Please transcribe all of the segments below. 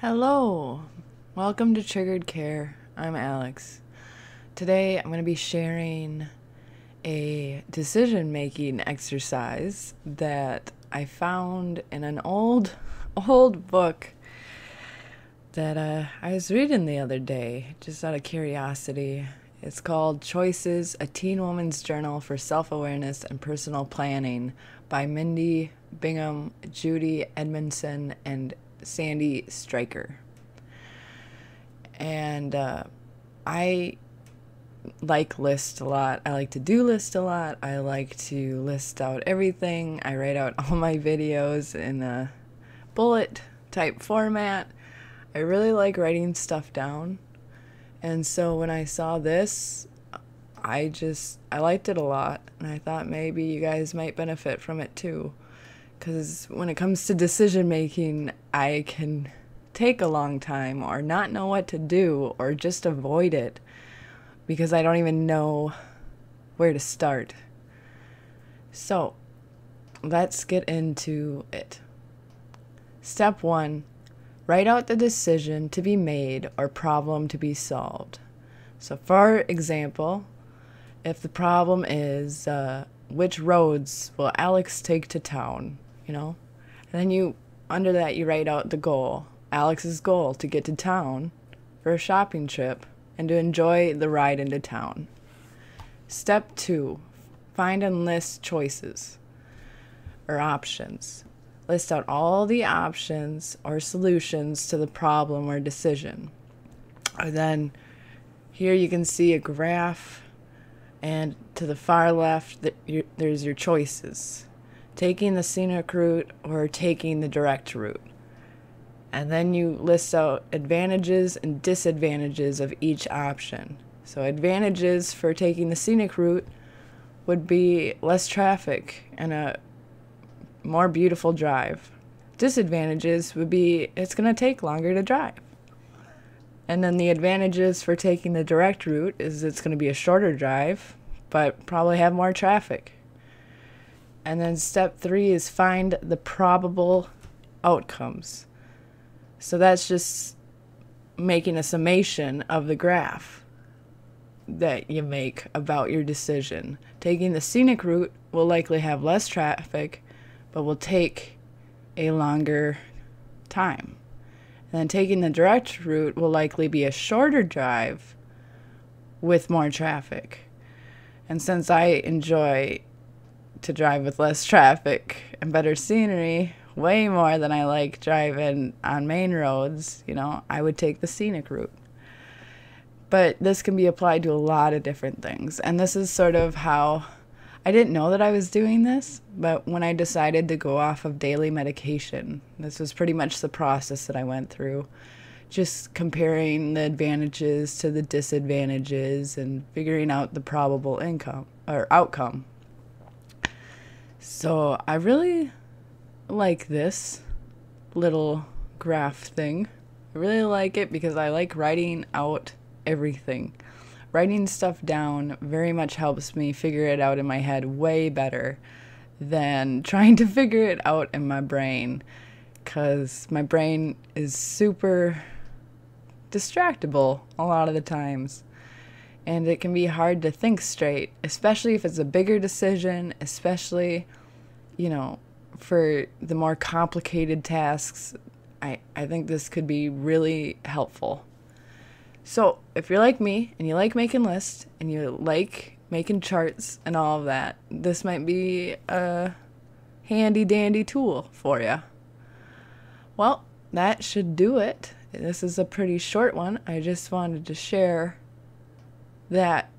Hello, welcome to Triggered Care. I'm Alex. Today I'm going to be sharing a decision making exercise that I found in an old, old book that uh, I was reading the other day, just out of curiosity. It's called Choices A Teen Woman's Journal for Self Awareness and Personal Planning by Mindy Bingham, Judy Edmondson, and Sandy Stryker. And uh, I like list a lot. I like to do list a lot. I like to list out everything. I write out all my videos in a bullet type format. I really like writing stuff down. And so when I saw this, I just I liked it a lot and I thought maybe you guys might benefit from it too. Cuz when it comes to decision making, I can take a long time or not know what to do or just avoid it because I don't even know where to start. So, let's get into it. Step 1 Write out the decision to be made or problem to be solved. So, for example, if the problem is uh, which roads will Alex take to town, you know, and then you, under that, you write out the goal Alex's goal to get to town for a shopping trip and to enjoy the ride into town. Step two find and list choices or options. List out all the options or solutions to the problem or decision. And then here you can see a graph, and to the far left, there's your choices taking the scenic route or taking the direct route. And then you list out advantages and disadvantages of each option. So, advantages for taking the scenic route would be less traffic and a more beautiful drive. Disadvantages would be it's going to take longer to drive. And then the advantages for taking the direct route is it's going to be a shorter drive, but probably have more traffic. And then step three is find the probable outcomes. So that's just making a summation of the graph that you make about your decision. Taking the scenic route will likely have less traffic but will take a longer time. And then taking the direct route will likely be a shorter drive with more traffic. And since I enjoy to drive with less traffic and better scenery way more than I like driving on main roads, you know, I would take the scenic route. But this can be applied to a lot of different things. And this is sort of how I didn't know that I was doing this, but when I decided to go off of daily medication, this was pretty much the process that I went through. Just comparing the advantages to the disadvantages and figuring out the probable income or outcome. So I really like this little graph thing. I really like it because I like writing out everything writing stuff down very much helps me figure it out in my head way better than trying to figure it out in my brain because my brain is super distractible a lot of the times and it can be hard to think straight especially if it's a bigger decision especially you know for the more complicated tasks i i think this could be really helpful so, if you're like me and you like making lists and you like making charts and all of that, this might be a handy dandy tool for you. Well, that should do it. This is a pretty short one. I just wanted to share that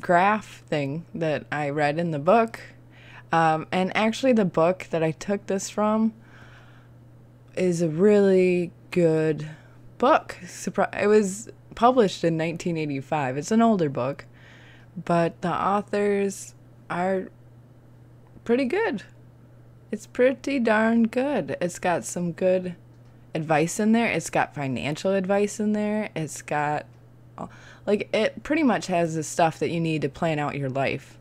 graph thing that I read in the book. Um, and actually, the book that I took this from is a really good book. It was published in 1985. It's an older book, but the authors are pretty good. It's pretty darn good. It's got some good advice in there. It's got financial advice in there. It's got like it pretty much has the stuff that you need to plan out your life,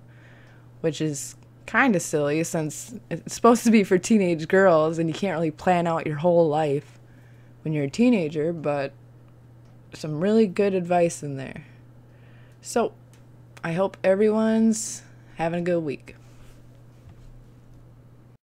which is kind of silly since it's supposed to be for teenage girls and you can't really plan out your whole life when you're a teenager, but some really good advice in there. So, I hope everyone's having a good week.